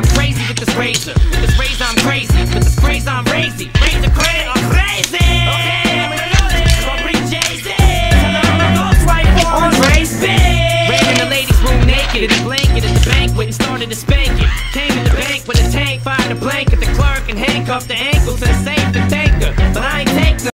I'm crazy with this razor. With this razor, I'm crazy. With this razor, I'm crazy. Razor crazy, I'm crazy. Okay, we. Gonna I'm in the room naked in blanket at the banquet and started to spank it. Came in the bank with a tank, fired a blanket. The clerk and handcuffed the ankles and saved the tanker.